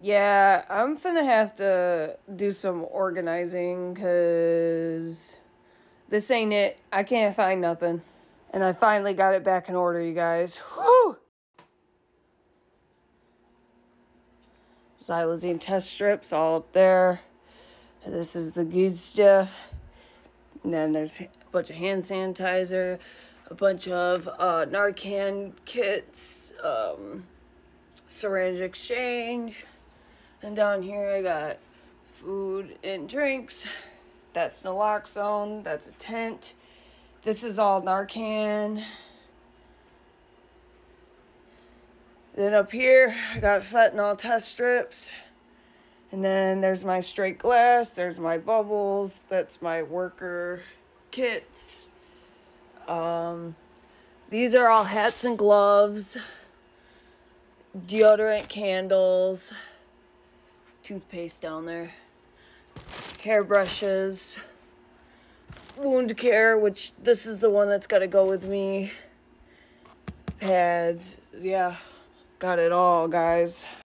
Yeah, I'm gonna have to do some organizing because this ain't it. I can't find nothing. And I finally got it back in order, you guys. Whew! Xylazine test strips all up there. This is the good stuff. And then there's a bunch of hand sanitizer, a bunch of uh, Narcan kits, um, syringe exchange. And down here I got food and drinks. That's naloxone. That's a tent. This is all Narcan. Then up here, I got fentanyl test strips. And then there's my straight glass. There's my bubbles. That's my worker kits. Um, these are all hats and gloves, deodorant candles, toothpaste down there, hairbrushes, wound care, which this is the one that's got to go with me, pads. Yeah, got it all, guys.